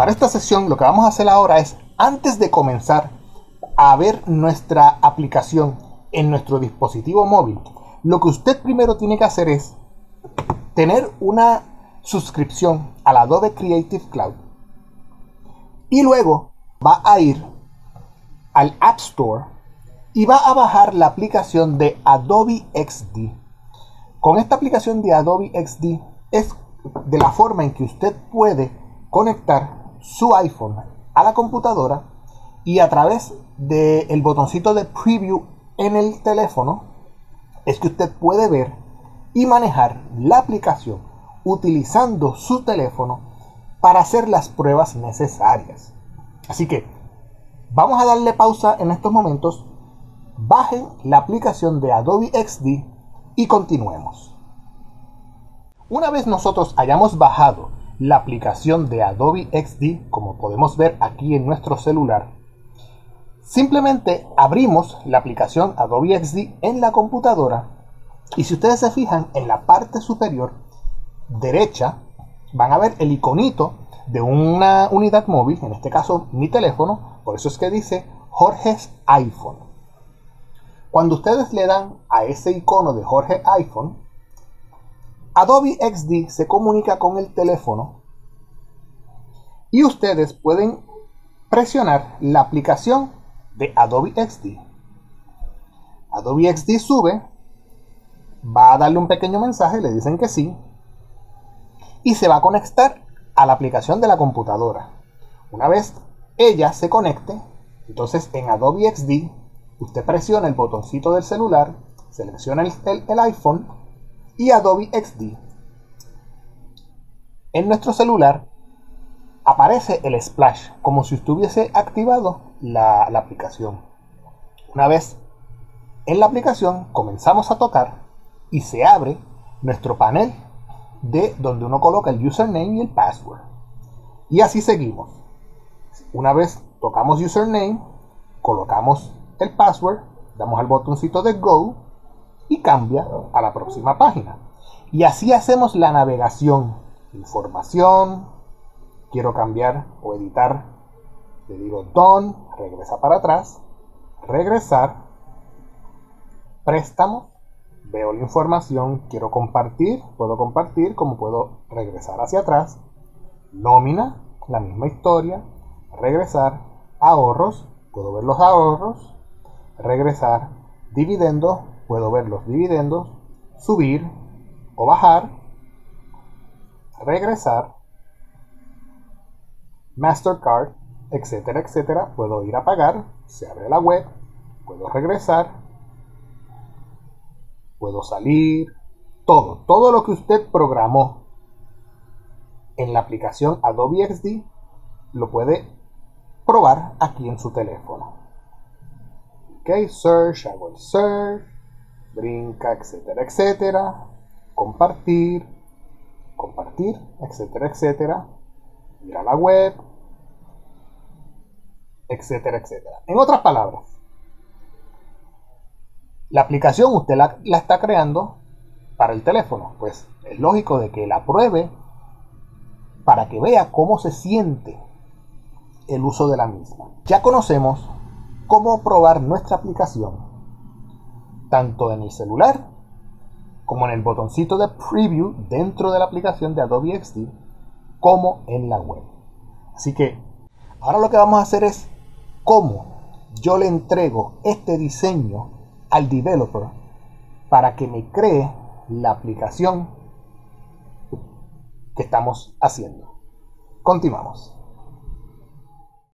Para esta sesión lo que vamos a hacer ahora es, antes de comenzar a ver nuestra aplicación en nuestro dispositivo móvil, lo que usted primero tiene que hacer es tener una suscripción a la Adobe Creative Cloud y luego va a ir al App Store y va a bajar la aplicación de Adobe XD. Con esta aplicación de Adobe XD es de la forma en que usted puede conectar su iPhone a la computadora y a través del botoncito de preview en el teléfono es que usted puede ver y manejar la aplicación utilizando su teléfono para hacer las pruebas necesarias. Así que vamos a darle pausa en estos momentos, bajen la aplicación de Adobe XD y continuemos. Una vez nosotros hayamos bajado la aplicación de Adobe XD, como podemos ver aquí en nuestro celular, simplemente abrimos la aplicación Adobe XD en la computadora y si ustedes se fijan en la parte superior derecha van a ver el iconito de una unidad móvil, en este caso mi teléfono, por eso es que dice Jorge's iPhone. Cuando ustedes le dan a ese icono de Jorge iPhone, Adobe XD se comunica con el teléfono y ustedes pueden presionar la aplicación de Adobe XD. Adobe XD sube, va a darle un pequeño mensaje, le dicen que sí, y se va a conectar a la aplicación de la computadora. Una vez ella se conecte, entonces en Adobe XD usted presiona el botoncito del celular, selecciona el, el iPhone y Adobe XD. En nuestro celular aparece el splash como si estuviese activado la, aplicación. Una vez en la aplicación comenzamos a tocar y se abre nuestro panel de donde uno coloca el username y el password. Y así seguimos. Una vez tocamos username, colocamos el password, damos al botoncito de go y cambia a la próxima página. Y así hacemos la navegación. Información, quiero cambiar o editar, le digo done, regresa para atrás, regresar, préstamo, veo la información, quiero compartir, puedo compartir, como puedo regresar hacia atrás, nómina, la misma historia, regresar, ahorros, puedo ver los ahorros, regresar, dividendos, puedo ver los dividendos, subir o bajar, regresar, Mastercard, etcétera, etcétera. Puedo ir a pagar, se abre la web, puedo regresar, puedo salir, todo, todo lo que usted programó en la aplicación Adobe XD lo puede probar aquí en su teléfono ok, search, hago el search, brinca, etcétera, etcétera, compartir, compartir, etcétera, etcétera, ir a la web, etcétera, etcétera. En otras palabras, la aplicación usted la, está creando para el teléfono, pues es lógico de que la pruebe para que vea cómo se siente el uso de la misma. Ya conocemos cómo probar nuestra aplicación, tanto en el celular como en el botoncito de preview dentro de la aplicación de Adobe XD, como en la web. Así que ahora lo que vamos a hacer es cómo yo le entrego este diseño al developer para que me cree la aplicación que estamos haciendo. Continuamos.